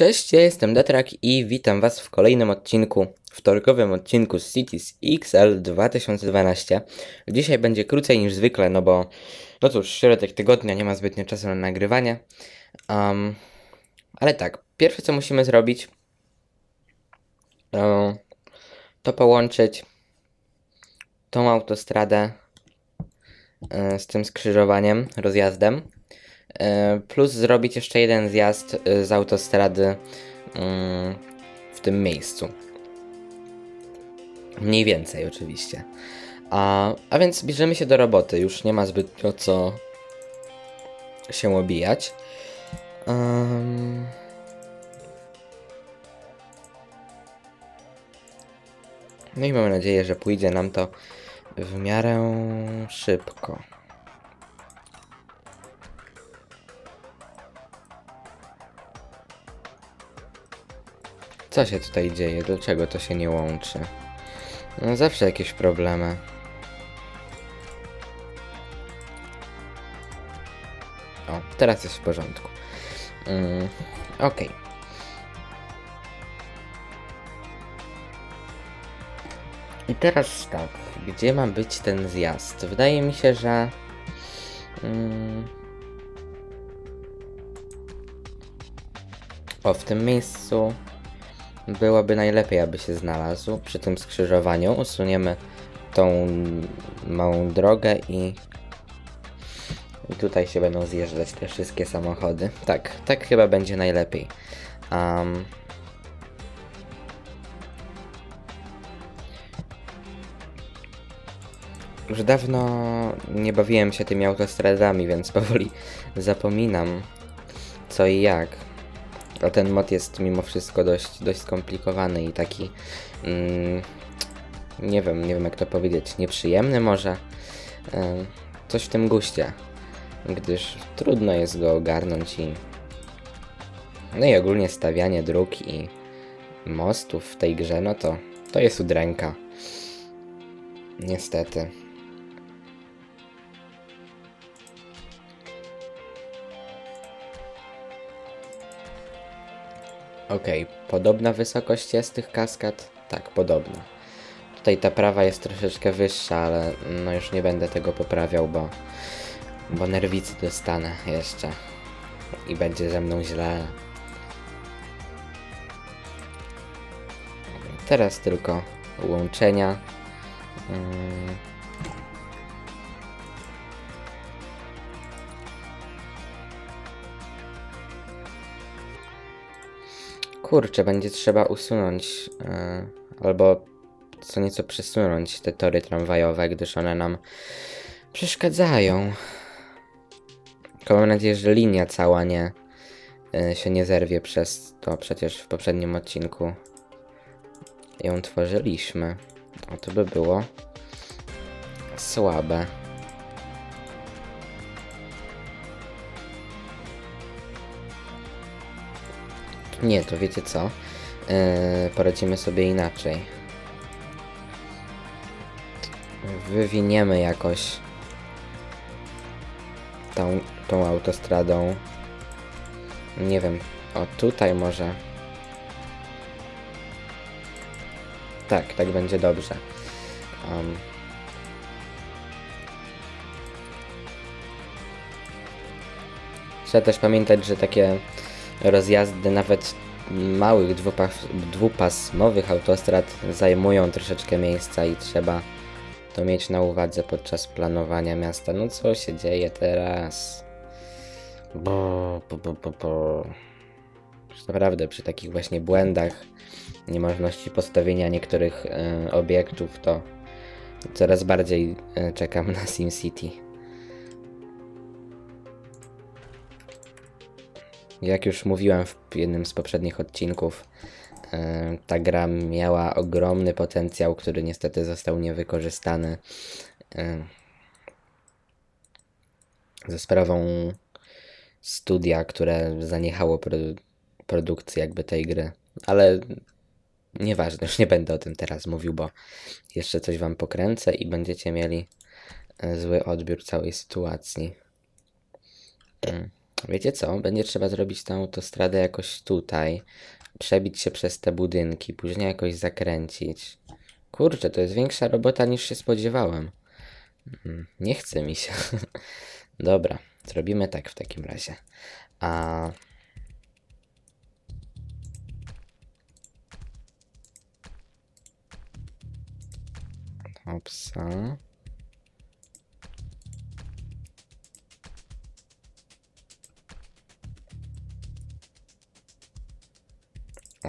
Cześć, ja jestem Detrak i witam Was w kolejnym odcinku, wtorkowym odcinku z Cities XL 2012. Dzisiaj będzie krócej niż zwykle, no bo, no cóż, środek tygodnia, nie ma zbytnio czasu na nagrywanie. Um, ale tak, pierwsze co musimy zrobić, to, to połączyć tą autostradę e, z tym skrzyżowaniem, rozjazdem. E, Plus zrobić jeszcze jeden zjazd e, z autostrady mm, w tym miejscu. Mniej więcej, oczywiście. A, a więc bierzemy się do roboty. Już nie ma zbytnio co się obijać. Um... No i mamy nadzieję, że pójdzie nam to w miarę szybko. Co się tutaj dzieje? Dlaczego to się nie łączy? No zawsze jakieś problemy. O, teraz jest w porządku. Mm, Okej. I teraz tak, gdzie ma być ten zjazd? Wydaje mi się, że... Mm, o, w tym miejscu byłoby najlepiej, aby się znalazł. Przy tym skrzyżowaniu usuniemy tą małą drogę i, tutaj się będą zjeżdżać te wszystkie samochody. Tak, tak chyba będzie najlepiej. Um, już dawno nie bawiłem się tymi autostradami, więc powoli zapominam co i jak. A ten mod jest mimo wszystko dość, dość skomplikowany i taki. Mm, nie wiem, nie wiem jak to powiedzieć. Nieprzyjemny może. Coś w tym guście. Gdyż trudno jest go ogarnąć i. No i ogólnie stawianie dróg i mostów w tej grze, no to to jest udręka. Niestety. Okej, podobna wysokość jest tych kaskad? Tak, podobna. Tutaj ta prawa jest troszeczkę wyższa, ale no już nie będę tego poprawiał, bo, bo nerwicy dostanę jeszcze. I będzie ze mną źle. Teraz tylko łączenia. Mm. Kurczę, będzie trzeba usunąć e, albo co nieco przesunąć te tory tramwajowe, gdyż one nam przeszkadzają. Tylko mam nadzieję, że linia cała nie e, się nie zerwie przez to. Przecież w poprzednim odcinku ją tworzyliśmy. O, to by było słabe. Nie, to wiecie co? Yy, poradzimy sobie inaczej. Wywiniemy jakoś tą, tą autostradą. Nie wiem, o tutaj może. Tak, tak będzie dobrze. Um. Trzeba też pamiętać, że takie rozjazdy nawet małych dwupas dwupasmowych autostrad zajmują troszeczkę miejsca i trzeba to mieć na uwadze podczas planowania miasta. No co się dzieje teraz? Bo, bo, bo, bo, bo. Naprawdę przy takich właśnie błędach, niemożności postawienia niektórych e, obiektów, to coraz bardziej e, czekam na SimCity. Jak już mówiłem w jednym z poprzednich odcinków, e, ta gra miała ogromny potencjał, który niestety został niewykorzystany e, ze sprawą studia, które zaniechało produ produkcji jakby tej gry. Ale nieważne, już nie będę o tym teraz mówił, bo jeszcze coś wam pokręcę i będziecie mieli e, zły odbiór całej sytuacji. Wiecie co? Będzie trzeba zrobić tę autostradę jakoś tutaj. Przebić się przez te budynki, później jakoś zakręcić. Kurczę, to jest większa robota niż się spodziewałem. Mm, Nie chce mi się. Dobra, zrobimy tak w takim razie. A. Opsa.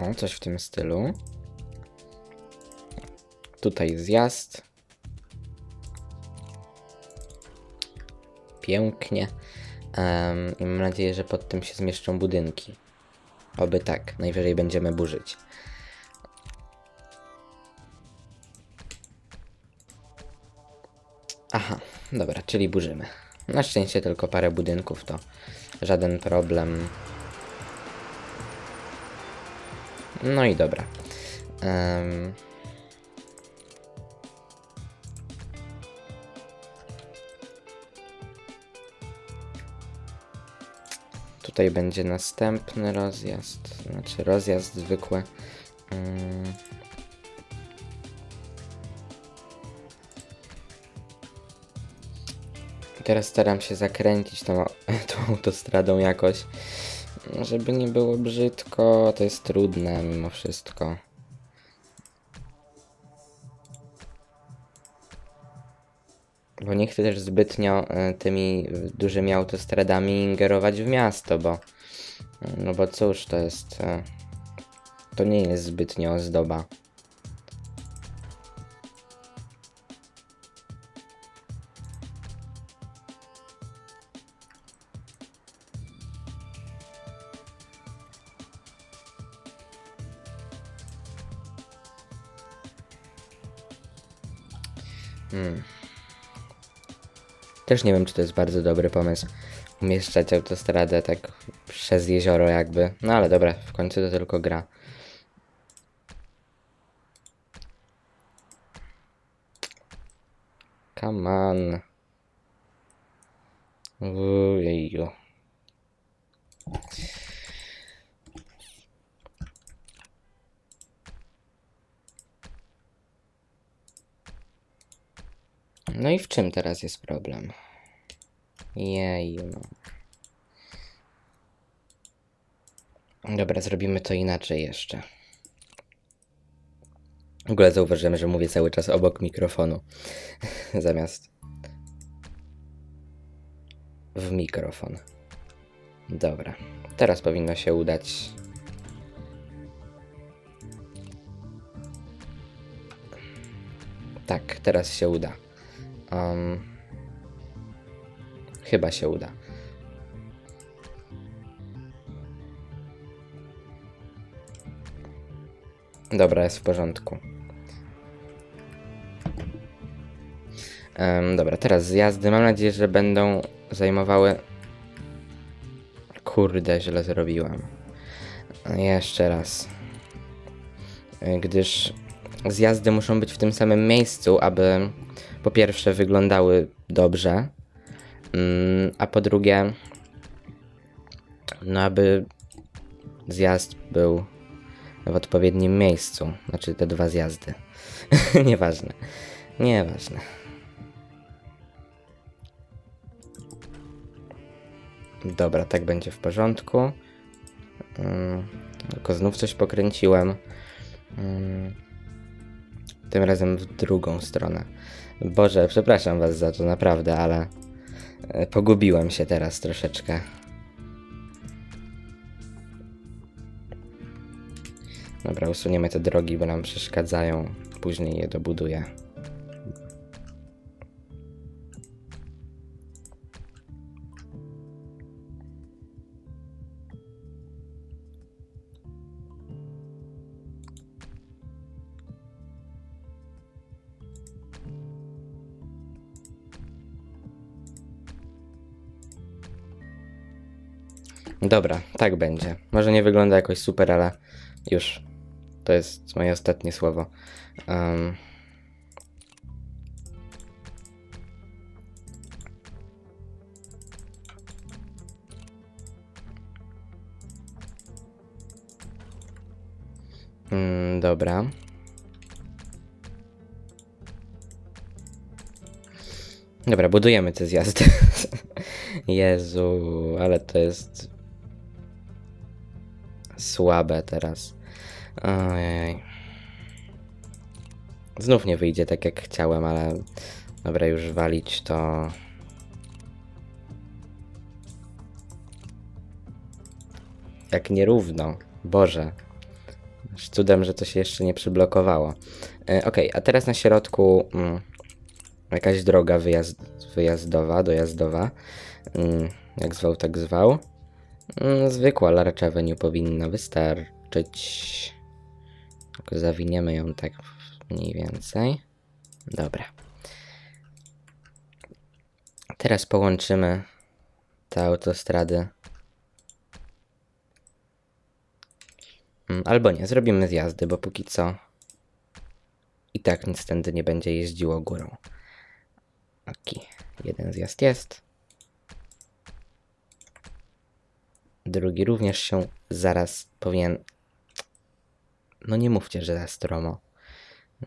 O, coś w tym stylu. Tutaj zjazd. Pięknie. Em, I mam nadzieję, że pod tym się zmieszczą budynki. Oby tak, najwyżej będziemy burzyć. Aha, dobra, czyli burzymy. Na szczęście tylko parę budynków to żaden problem. No i dobra. Em, Tutaj będzie następny rozjazd, znaczy rozjazd zwykły. Mm. Teraz staram się zakręcić tą, tą autostradą jakoś, żeby nie było brzydko. To jest trudne mimo wszystko. Bo nie chcę też zbytnio e, tymi dużymi autostradami ingerować w miasto, bo no bo cóż, to jest e, to nie jest zbytnio ozdoba. Też nie wiem, czy to jest bardzo dobry pomysł. Umieszczać autostradę tak przez jezioro jakby. No ale dobra, w końcu to tylko gra. Come on. Ujeju. No i w czym teraz jest problem? Jeju, no. Dobra, zrobimy to inaczej jeszcze. W ogóle zauważyłem, że mówię cały czas obok mikrofonu. Zamiast w mikrofon. Dobra. Teraz powinno się udać. Tak, teraz się uda. Um, chyba się uda. Dobra, jest w porządku. Em, dobra, teraz zjazdy. Mam nadzieję, że będą zajmowały. Kurde, źle zrobiłem. Jeszcze raz. Gdyż zjazdy muszą być w tym samym miejscu, aby po pierwsze wyglądały dobrze, mm, a po drugie, no aby zjazd był w odpowiednim miejscu. Znaczy te dwa zjazdy. Nieważne. Nieważne. Dobra, tak będzie w porządku. Mm, tylko znów coś pokręciłem. Mm, tym razem w drugą stronę. Boże, przepraszam was za to naprawdę, ale e, pogubiłem się teraz troszeczkę. Dobra, usuniemy te drogi, bo nam przeszkadzają. Później je dobuduję. Dobra, tak będzie. Może nie wygląda jakoś super, ale już. To jest moje ostatnie słowo. Um... Mm, dobra. Dobra, budujemy te zjazdy. Jezu, ale to jest słabe teraz. Ojej. Znów nie wyjdzie tak jak chciałem, ale dobra, już walić to. Jak nierówno. Boże. Aż Cudem, że to się jeszcze nie przyblokowało. E, Okej, a teraz na środku mm, jakaś droga wyjazd, wyjazdowa, dojazdowa. Mm, jak zwał, tak zwał. Mm, zwykła Large Avenue powinna wystarczyć. Tylko zawiniemy ją tak mniej więcej. Dobra. Teraz połączymy te autostrady. Mm, Albo nie, zrobimy zjazdy, bo póki co i tak nic tędy nie będzie jeździło górą. Taki, jeden zjazd jest. Drugi również się zaraz powinien... No nie mówcie, że za stromo.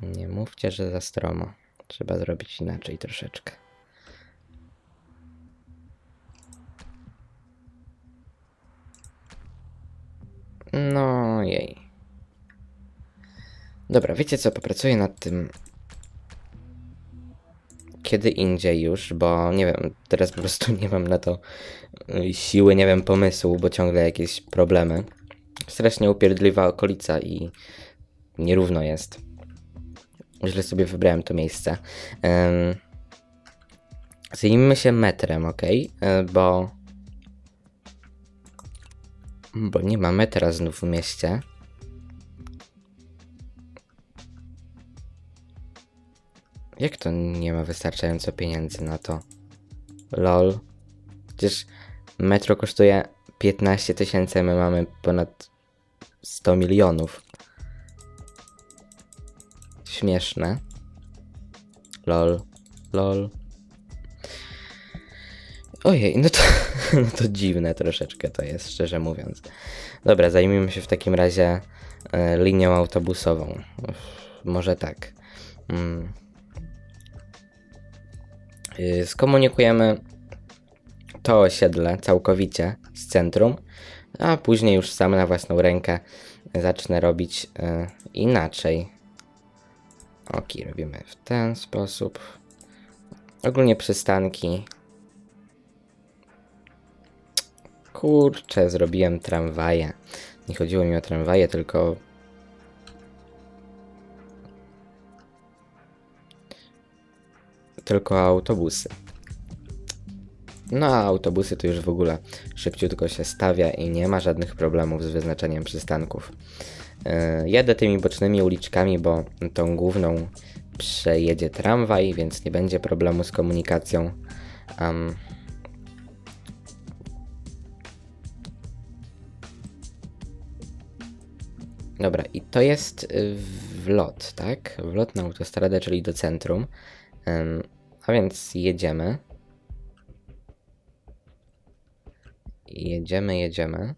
Nie mówcie, że za stromo. Trzeba zrobić inaczej troszeczkę. No jej. Dobra, wiecie co, popracuję nad tym kiedy indziej już, bo nie wiem, teraz po prostu nie mam na to y, siły, nie wiem, pomysłu, bo ciągle jakieś problemy. Strasznie upierdliwa okolica i nierówno jest. Źle sobie wybrałem to miejsce. Um, zajmijmy się metrem, ok? Bo... Bo nie ma metra znów w mieście. Jak to nie ma wystarczająco pieniędzy na to? LOL. Przecież metro kosztuje 15 tysięcy, my mamy ponad 100 milionów. Śmieszne. LOL. LOL. Ojej, no to, no to dziwne troszeczkę to jest, szczerze mówiąc. Dobra, zajmijmy się w takim razie e, linią autobusową. Może tak. Mm. Y, Skomunikujemy to osiedle całkowicie z centrum, a później już sam na własną rękę zacznę robić e, inaczej. Ok, robimy w ten sposób. Ogólnie przystanki. Kurczę, zrobiłem tramwaje. Nie chodziło mi o tramwaje, tylko tylko autobusy. No a autobusy to już w ogóle szybciutko się stawia i nie ma żadnych problemów z wyznaczeniem przystanków. Yy, jadę tymi bocznymi uliczkami, bo tą główną przejedzie tramwaj, więc nie będzie problemu z komunikacją. Um, Dobra, i to jest y, wlot, tak? Wlot na autostradę, czyli do centrum. A więc jedziemy. Jedziemy, jedziemy.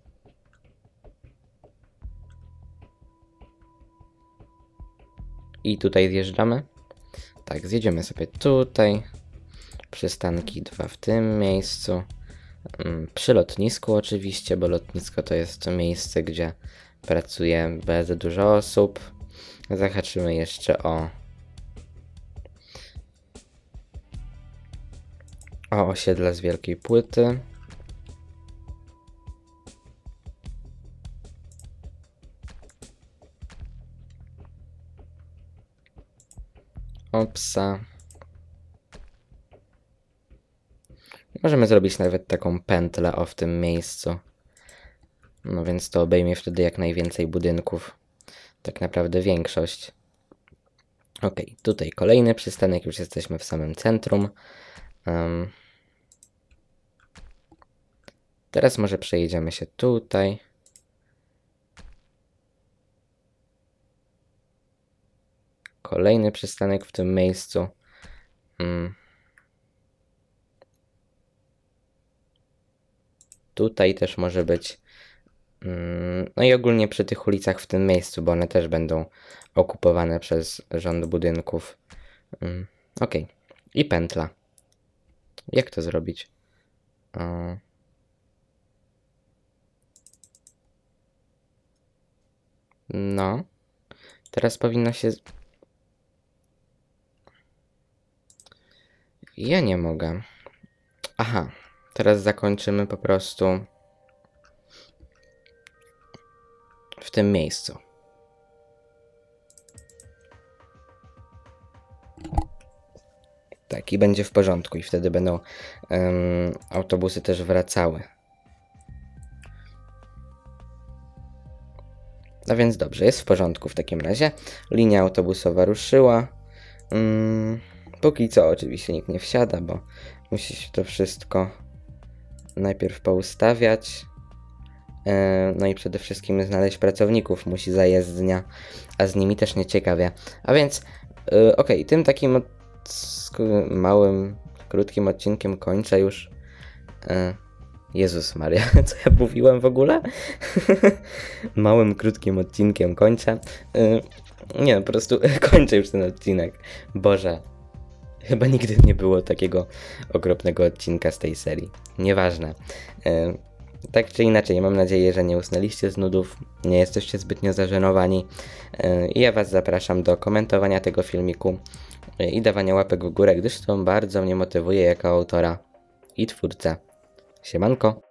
I tutaj zjeżdżamy. Tak, zjedziemy sobie tutaj. Przystanki dwa w tym miejscu. Ym, Przy lotnisku oczywiście, bo lotnisko to jest miejsce, gdzie pracuje bardzo dużo osób. Zahaczymy jeszcze o o osiedle z Wielkiej Płyty. Opsa. Możemy zrobić nawet taką pętlę o w tym miejscu. No więc to obejmie wtedy jak najwięcej budynków. Tak naprawdę większość. Ok, tutaj kolejny przystanek, już jesteśmy w samym centrum. Um, teraz może przejedziemy się tutaj. Kolejny przystanek w tym miejscu. Um, tutaj też może być Mm, No i ogólnie przy tych ulicach w tym miejscu, bo one też będą okupowane przez rząd budynków. Mm, Okej. I pętla. Jak to zrobić? No. Teraz powinno się. Ja nie mogę. Aha. Teraz zakończymy po prostu w tym miejscu. Tak, i będzie w porządku, i wtedy będą em, autobusy też wracały. No więc dobrze, jest w porządku w takim razie. Linia autobusowa ruszyła. Mm, póki co oczywiście nikt nie wsiada, bo musi się to wszystko najpierw poustawiać. E, No i przede wszystkim znaleźć pracowników musi zajezdnia, a z nimi też nie ciekawie. A więc, e, okej, tym takim małym, krótkim odcinkiem kończę już. E, Jezus Maria, co ja mówiłem w ogóle? Małym, krótkim odcinkiem kończę. E, Nie, po prostu kończę już ten odcinek. Boże, chyba nigdy nie było takiego okropnego odcinka z tej serii. Nieważne. E, Tak czy inaczej, mam nadzieję, że nie usnęliście z nudów, nie jesteście zbytnio zażenowani. I ja Was zapraszam do komentowania tego filmiku i dawania łapek w górę, gdyż to bardzo mnie motywuje jako autora i twórcę. Siemanko!